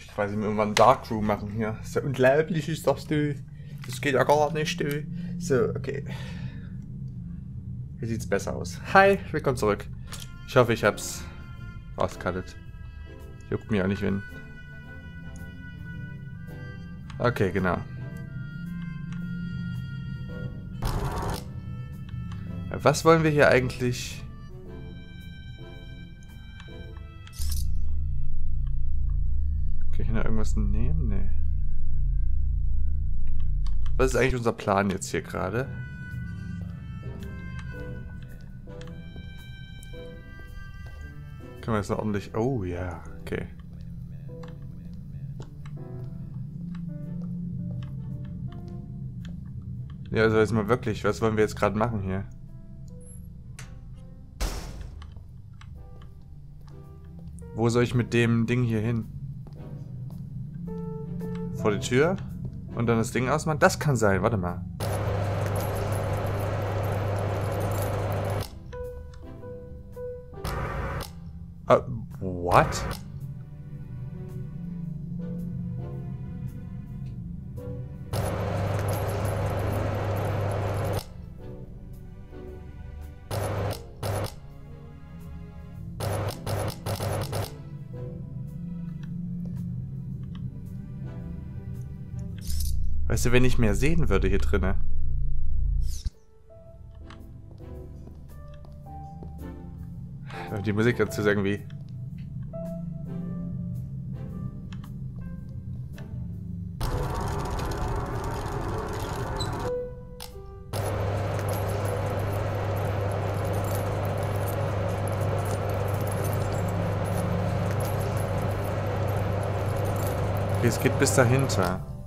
Ich weiß nicht, irgendwann Darkroom machen hier. So unglaublich ist das, du. Das geht ja gar nicht, du. So, okay. Hier sieht's besser aus. Hi, willkommen zurück. Ich hoffe, ich hab's rausgekattet. Juckt mir auch nicht, wenn... Okay, genau. Was wollen wir hier eigentlich... Was ist eigentlich unser Plan jetzt hier gerade? Können wir jetzt noch ordentlich... Oh ja, okay. Ja, also jetzt mal wirklich, was wollen wir jetzt gerade machen hier? Wo soll ich mit dem Ding hier hin? Vor die Tür? Und dann das Ding ausmachen? Das kann sein, warte mal. Uh, what? Weißt du, wenn ich mehr sehen würde hier drinnen. Die Musik dazu irgendwie... Okay, es geht bis dahinter.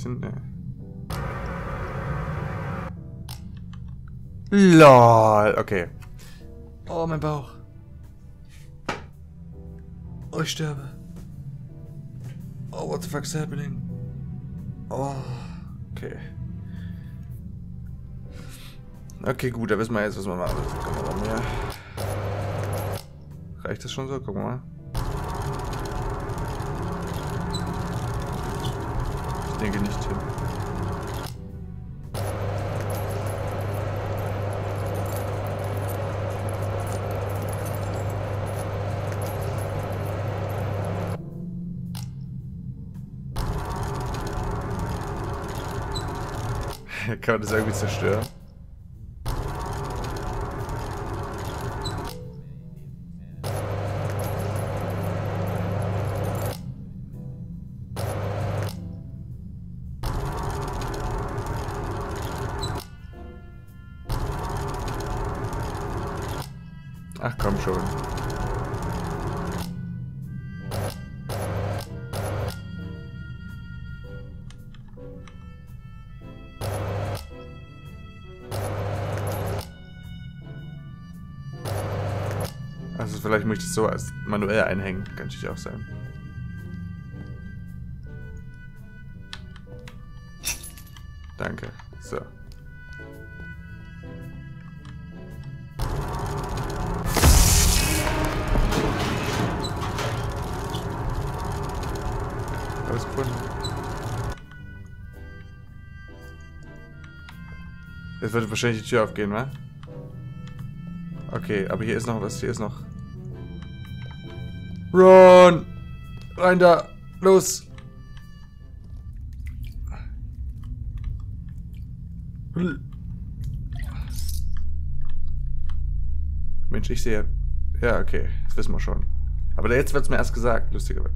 Sind, ne. LOL, okay. Oh, mein Bauch. Oh, ich sterbe. Oh, what the fuck's happening? Oh, okay. Okay, gut, da wissen wir jetzt, was wir machen. Reicht das schon so? Gucken wir mal. Denke nicht, Tim. Kann man das irgendwie zerstören? Also vielleicht möchte ich so als manuell einhängen. Kann natürlich auch sein. Danke. So. gefunden. Jetzt wird wahrscheinlich die Tür aufgehen, wa? Okay, aber hier ist noch was. Hier ist noch... Run! Rein da! Los! Mensch, ich sehe... Ja, okay. Das wissen wir schon. Aber jetzt wird es mir erst gesagt, lustigerweise.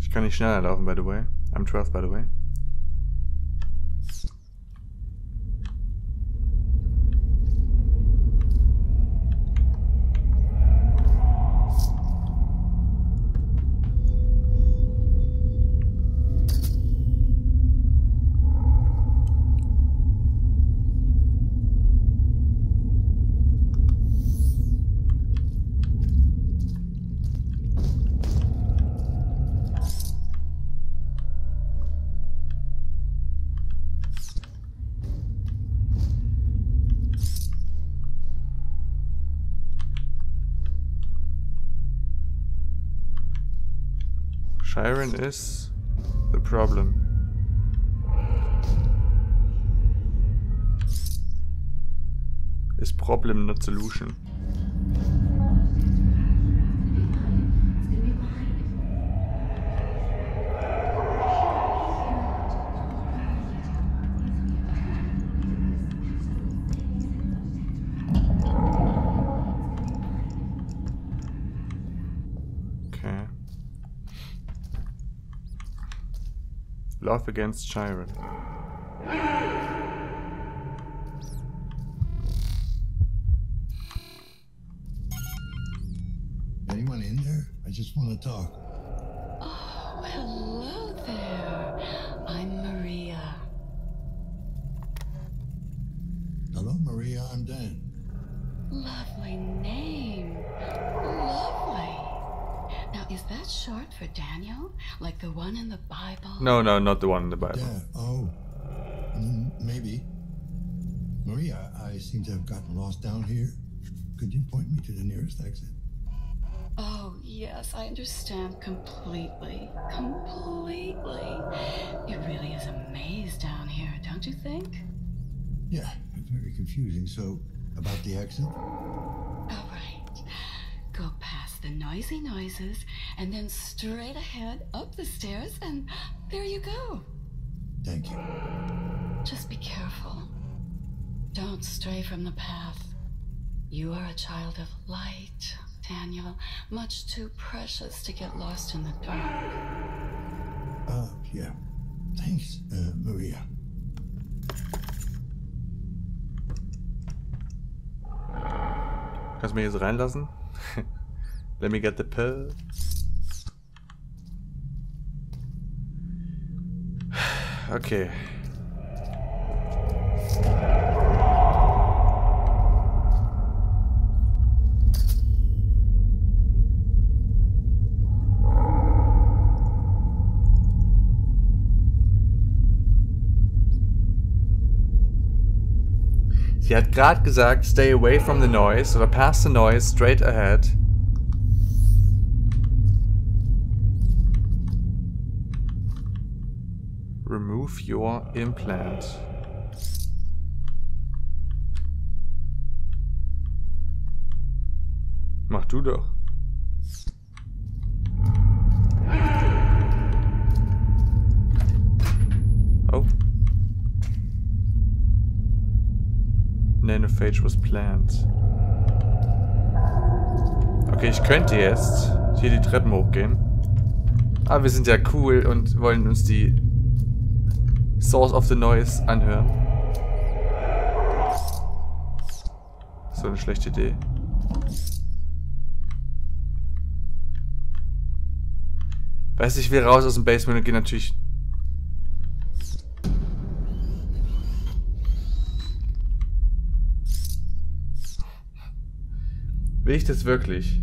Ich kann nicht schneller laufen, by the way. I'm 12, by the way. Chiron is the problem. Is problem not solution. Love against Chiron. Anyone in there? I just want to talk. Oh, hello there. I'm Maria. Hello, Maria. I'm Dan. Lovely name. Lovely. Now, is that short for Daniel? Like the one in the Bible? No, no, not the one in the Bible. Yeah. Oh. Mm, maybe. Maria, I seem to have gotten lost down here. Could you point me to the nearest exit? Oh, yes, I understand completely. Completely. It really is a maze down here, don't you think? Yeah, it's very confusing. So, about the exit? All right. Go past the noisy noises and then straight ahead up the stairs, and there you go. Thank you. Just be careful. Don't stray from the path. You are a child of light, Daniel. Much too precious to get lost in the dark. Uh, yeah. Thanks, uh, Maria. Kannst du mich jetzt reinlassen? Let me get the pill. Okay. Sie hat gerade gesagt, stay away from the noise oder past the noise, straight ahead. Remove your implant. Mach du doch. Oh. Nanophage was planned. Okay, ich könnte jetzt hier die Treppen hochgehen. Aber wir sind ja cool und wollen uns die Source of the Noise anhören. So eine schlechte Idee. Weiß ich, will raus aus dem Basement und gehe natürlich Will ich das wirklich?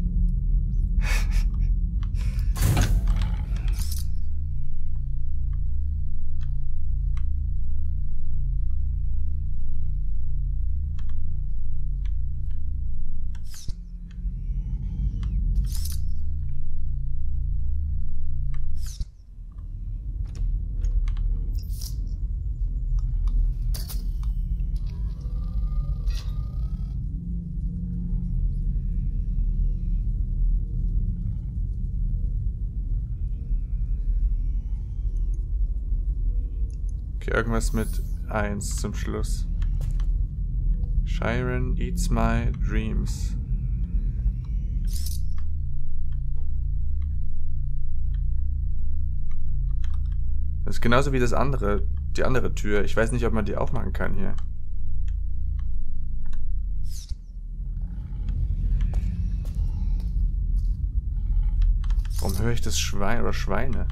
Okay, irgendwas mit 1 zum Schluss. Chiron eats my dreams. Das ist genauso wie das andere, die andere Tür. Ich weiß nicht, ob man die aufmachen kann hier. Warum höre ich das Schwein oder Schweine?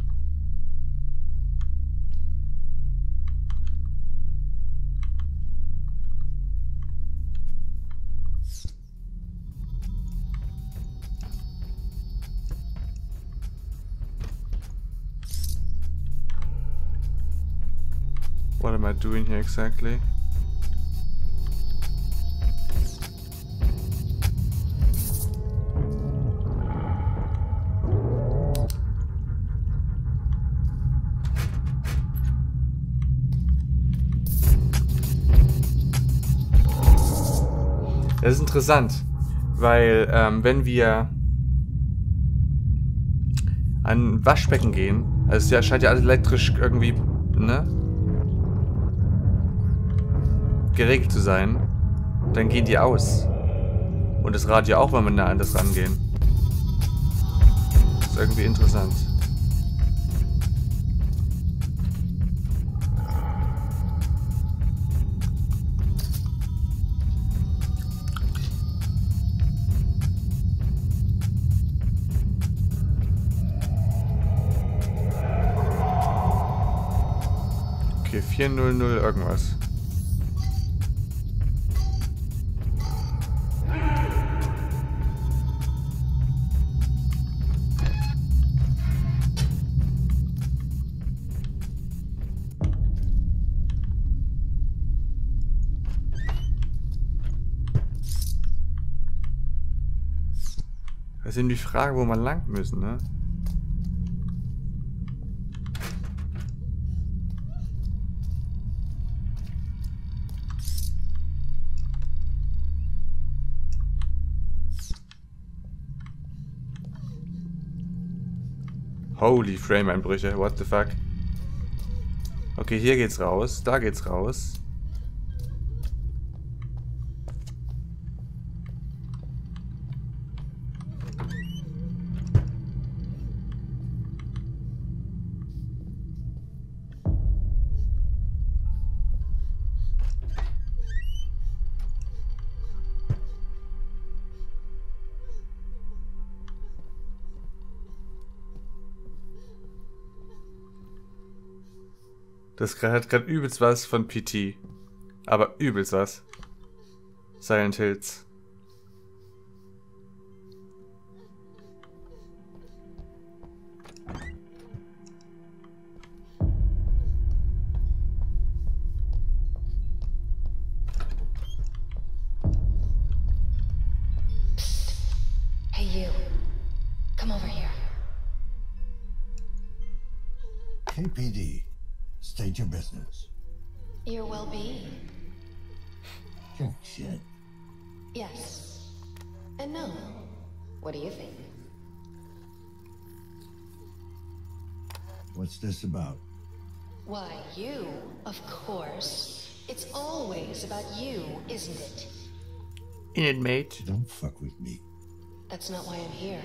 doing here exactly? Das ist interessant, weil ähm, wenn wir an Waschbecken gehen, also es ja, scheint ja alles elektrisch irgendwie, ne? Geregelt zu sein, dann gehen die aus. Und das Radio auch, wenn wir nah an das rangehen. Ist irgendwie interessant. Okay, 400 irgendwas. Ist eben die Frage, wo wir lang müssen, ne? Holy Frame-Einbrüche, what the fuck? Okay, hier geht's raus, da geht's raus. Das hat gerade übelst was von PT. Aber übelst was. Silent Hills. What's this about? Why, you, of course. It's always about you, isn't it? In it, mate. Don't fuck with me. That's not why I'm here.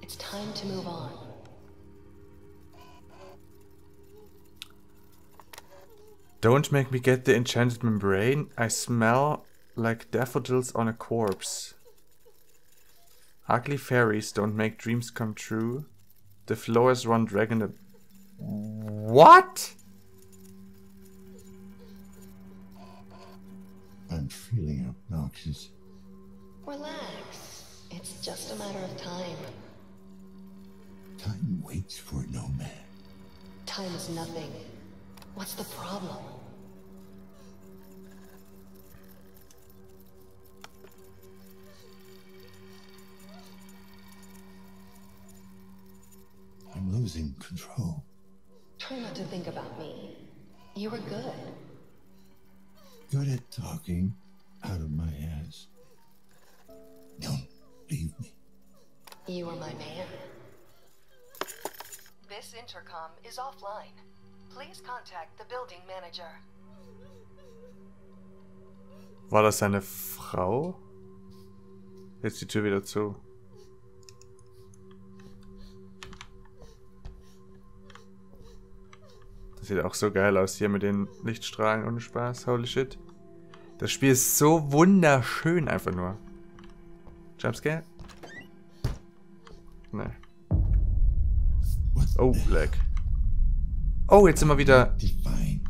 It's time to move on. Don't make me get the enchanted membrane. I smell like daffodils on a corpse. Ugly fairies don't make dreams come true. The flowers run dragon. What? I'm feeling obnoxious. Relax. It's just a matter of time. Time waits for no man. Time is nothing. What's the problem? I'm losing control. Try not to think about me. You were good. Good at talking out of my ass. Don't leave me. You are my man. This intercom is offline. Please contact the building manager. War das seine Frau? Jetzt die Tür wieder zu. Das sieht auch so geil aus hier mit den Lichtstrahlen ohne Spaß. Holy shit. Das Spiel ist so wunderschön einfach nur. Jumpscare? Nee. Oh, Lag. Oh, jetzt sind wir wieder... Define.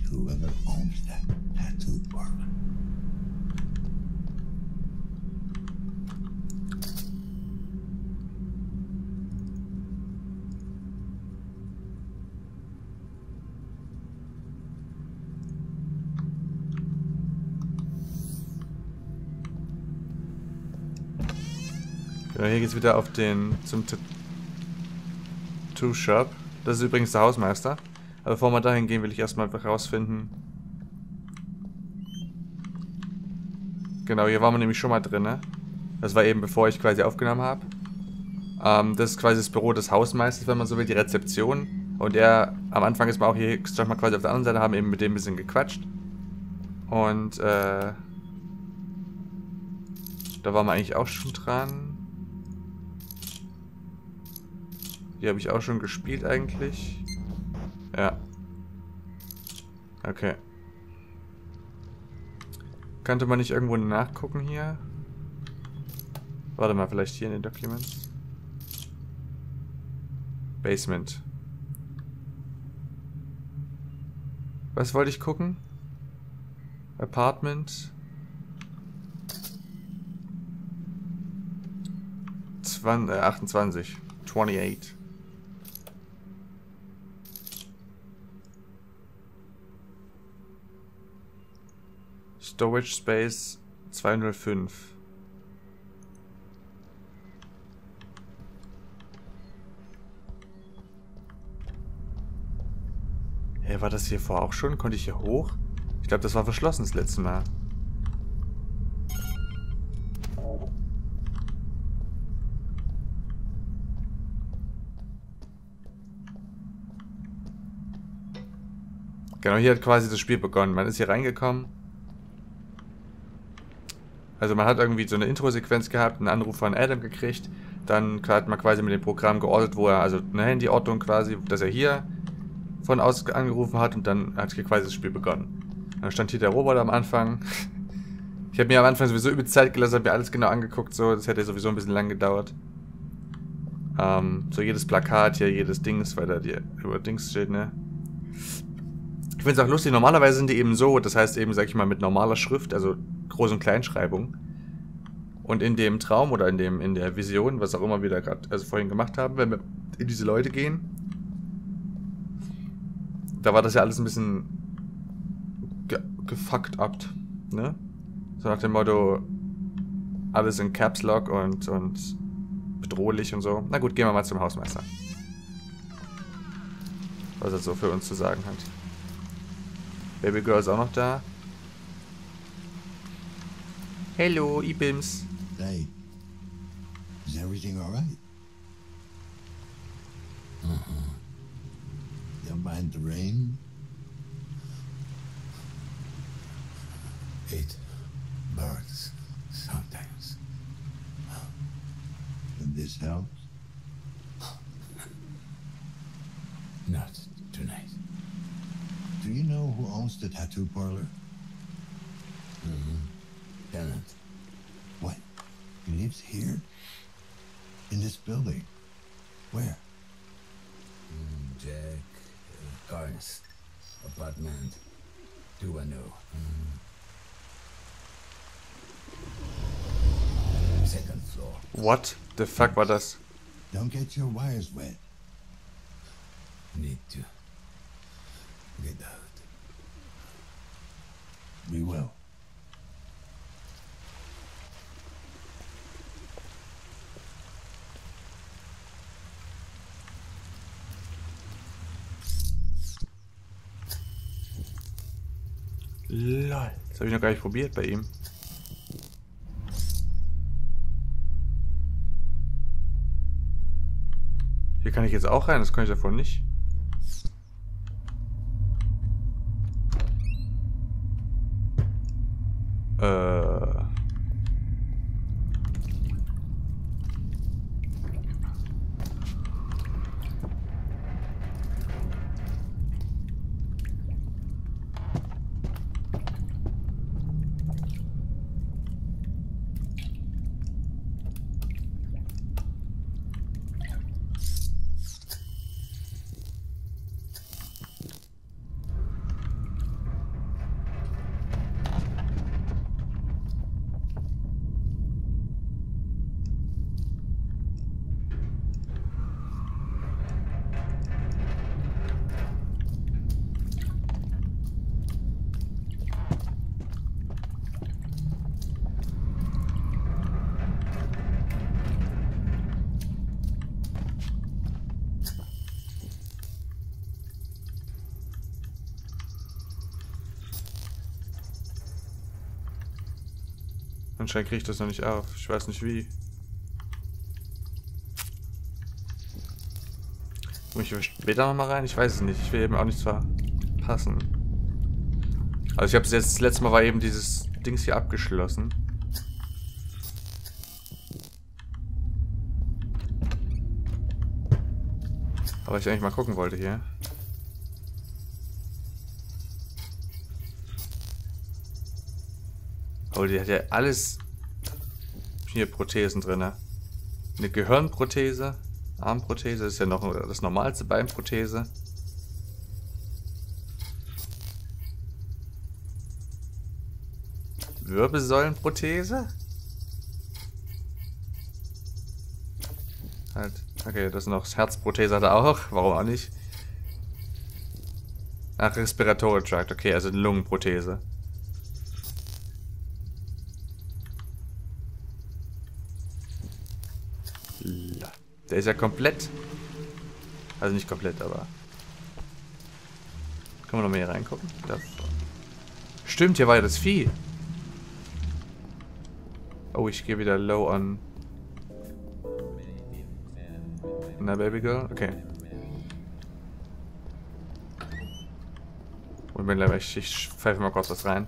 Genau, hier geht's wieder auf den... zum Tattoo-Shop. Das ist übrigens der Hausmeister. Aber bevor wir dahin gehen, will ich erstmal herausfinden, Genau, hier waren wir nämlich schon mal drin, ne? Das war eben bevor ich quasi aufgenommen habe. Ähm, das ist quasi das Büro des Hausmeisters, wenn man so will, die Rezeption. Und er, am Anfang ist man auch hier, stand mal quasi auf der anderen Seite, haben eben mit dem ein bisschen gequatscht. Und, äh, da waren wir eigentlich auch schon dran. Die habe ich auch schon gespielt eigentlich. Ja. Okay. Könnte man nicht irgendwo nachgucken hier? Warte mal, vielleicht hier in den Documents. Basement. Was wollte ich gucken? Apartment. 20, äh, 28. 28. Storage Space 205. Hey, war das hier vor auch schon? Konnte ich hier hoch? Ich glaube, das war verschlossen das letzte Mal. Genau, hier hat quasi das Spiel begonnen. Man ist hier reingekommen. Also man hat irgendwie so eine Intro-Sequenz gehabt, einen Anruf von Adam gekriegt. Dann hat man quasi mit dem Programm geordnet, wo er, also eine Handyortung quasi, dass er hier von aus angerufen hat und dann hat hier quasi das Spiel begonnen. Dann stand hier der Roboter am Anfang. Ich habe mir am Anfang sowieso über Zeit gelassen, habe mir alles genau angeguckt, so, das hätte sowieso ein bisschen lang gedauert. Ähm, so jedes Plakat hier, jedes Dings, weil da die über Dings steht, ne? Ich finde es auch lustig, normalerweise sind die eben so, das heißt eben, sag ich mal, mit normaler Schrift, also Groß- und Kleinschreibung. Und in dem Traum oder in dem in der Vision, was auch immer wir da gerade also vorhin gemacht haben, wenn wir in diese Leute gehen, da war das ja alles ein bisschen ge gefuckt up, ne? So nach dem Motto, alles in Caps Lock und, und bedrohlich und so. Na gut, gehen wir mal zum Hausmeister. Was er so für uns zu sagen hat. Baby Girl ist auch noch da. Hello, Ibims. Hey, is everything all right? Uh-huh. Don't mind the rain? It burns sometimes. And this helps? Not tonight. Do you know who owns the tattoo parlor? Tenant. What? He lives here? In this building? Where? Mm, Jack uh, Carnes. Apartment 210. Mm. Second floor. What the fuck war das? Don't get your wires wet. Need to get out. We will. Lol. Das habe ich noch gar nicht probiert bei ihm. Hier kann ich jetzt auch rein, das kann ich davon nicht. uh, Anscheinend kriege ich das noch nicht auf. Ich weiß nicht wie. Muss ich später nochmal rein? Ich weiß es nicht. Ich will eben auch nichts verpassen. Also ich habe es jetzt, das letzte Mal war eben dieses Dings hier abgeschlossen. Aber ich eigentlich mal gucken wollte hier. Oh, die hat ja alles hier Prothesen drin. Ne? Eine Gehirnprothese, Armprothese ist ja noch das normalste Beinprothese. Wirbelsäulenprothese? Halt. Okay, das ist noch das Herzprothese hat er auch. Warum auch nicht? Ach, Respiratory Tract. Okay, also eine Lungenprothese. Der ist ja komplett. Also nicht komplett, aber. Können wir noch mal hier reingucken? Das. Stimmt, hier war ja das Vieh. Oh, ich gehe wieder low on. Na, Baby Girl? Okay. Und bin gleich, ich, ich pfeife mal kurz was rein.